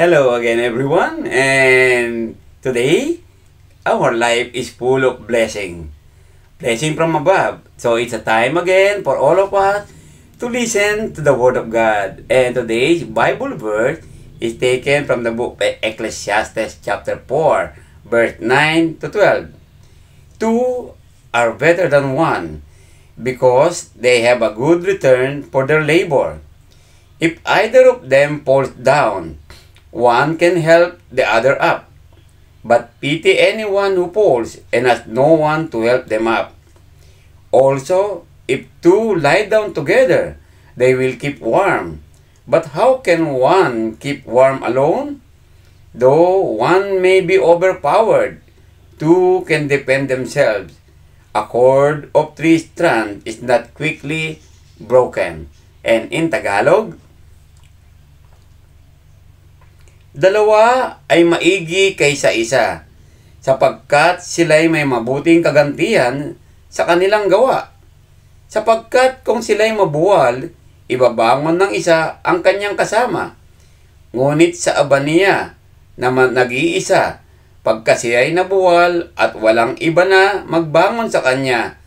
Hello again, everyone, and today our life is full of blessing. Blessing from above. So it's a time again for all of us to listen to the Word of God. And today's Bible verse is taken from the book Ecclesiastes chapter 4, verse 9 to 12. Two are better than one because they have a good return for their labor. If either of them falls down, one can help the other up. But pity anyone who falls and has no one to help them up. Also, if two lie down together, they will keep warm. But how can one keep warm alone? Though one may be overpowered, two can defend themselves. A cord of three strands is not quickly broken. And in Tagalog, Dalawa ay maigi kaysa isa, sapagkat sila'y may mabuting kagantihan sa kanilang gawa. Sapagkat kung sila'y mabuwal, ibabangon ng isa ang kanyang kasama. Ngunit sa aba niya naman nag-iisa, pagka siya'y nabuwal at walang iba na magbangon sa kanya.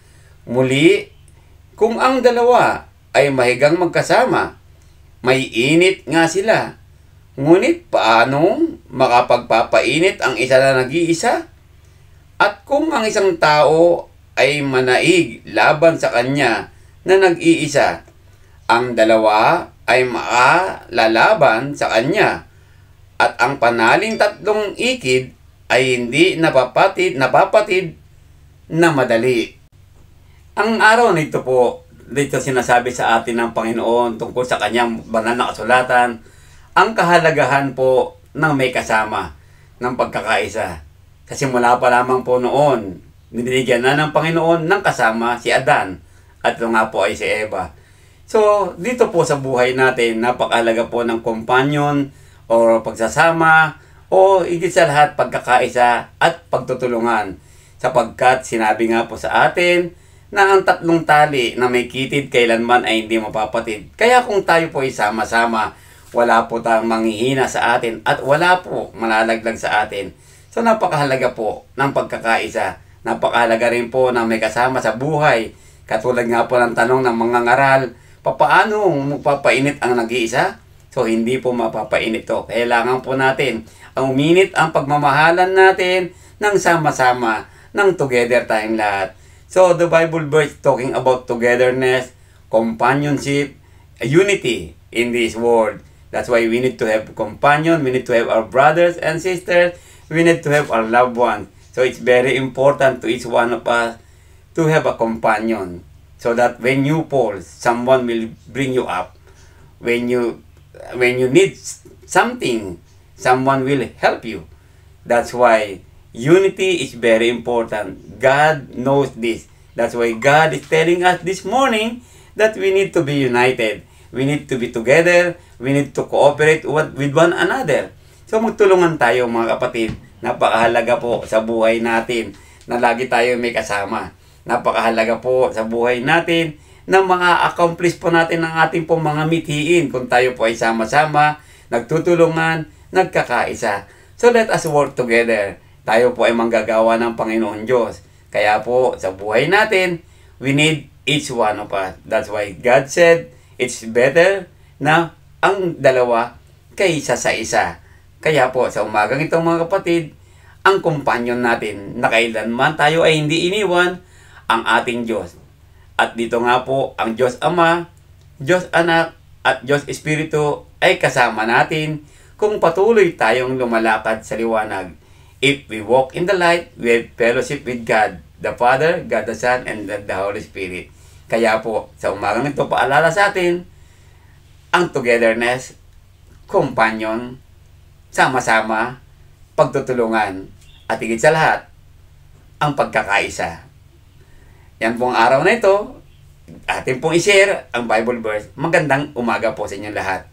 Muli, kung ang dalawa ay mahigang magkasama, may init nga sila Ngunit paano makapagpapainit ang isa na nag-iisa? At kung ang isang tao ay manaig laban sa kanya na nag-iisa, ang dalawa ay makalalaban sa kanya at ang panaling tatlong ikid ay hindi napapatid, napapatid na madali. Ang araw nito po, dito sinasabi sa atin ng Panginoon tungkol sa kanyang banal na kasulatan, ang kahalagahan po ng may kasama ng pagkakaisa. Kasi mula pa lamang po noon, binigyan na ng Panginoon ng kasama si Adan at ito nga po ay si Eva. So, dito po sa buhay natin, napakahalaga po ng companion o pagsasama o higit sa lahat pagkakaisa at pagtutulungan. Sapagkat sinabi nga po sa atin na ang tatlong tali na may kitid kailanman ay hindi mapapatid. Kaya kung tayo po ay sama-sama, wala po tayong manghihina sa atin at wala po malalaglag sa atin. So napakahalaga po ng pagkakaisa. Napakahalaga rin po na may kasama sa buhay. Katulad nga po ng tanong ng mga ngaral, papaano magpapainit ang nag-iisa? So hindi po mapapainit to. Kailangan po natin ang uminit ang pagmamahalan natin ng sama-sama, ng together tayong lahat. So the Bible verse talking about togetherness, companionship, unity in this world. That's why we need to have companion, we need to have our brothers and sisters, we need to have our loved ones. So it's very important to each one of us to have a companion. So that when you fall, someone will bring you up. When you when you need something, someone will help you. That's why unity is very important. God knows this. That's why God is telling us this morning that we need to be united. We need to be together. We need to cooperate with one another. So magtulungan tayo mga kapatid. Napakahalaga po sa buhay natin na lagi tayo may kasama. Napakahalaga po sa buhay natin na mga accomplish po natin ng ating po mga mithiin kung tayo po ay sama-sama, nagtutulungan, nagkakaisa. So let us work together. Tayo po ay manggagawa ng Panginoon Diyos. Kaya po sa buhay natin, we need each one of us. That's why God said, It's better na ang dalawa kaysa sa isa. Kaya po, sa umagang itong mga kapatid, ang kumpanyon natin na kailanman tayo ay hindi iniwan ang ating Diyos. At dito nga po, ang Diyos Ama, Diyos Anak, at Diyos Espiritu ay kasama natin kung patuloy tayong lumalakad sa liwanag. If we walk in the light, we have fellowship with God, the Father, God the Son, and the Holy Spirit. Kaya po, sa umagang ito, paalala sa atin, ang togetherness, companion, sama-sama, pagtutulungan, at higit sa lahat, ang pagkakaisa. Yan pong araw na ito, atin pong i-share ang Bible verse. Magandang umaga po sa inyong lahat.